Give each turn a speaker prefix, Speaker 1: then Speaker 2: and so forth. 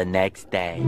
Speaker 1: the next day.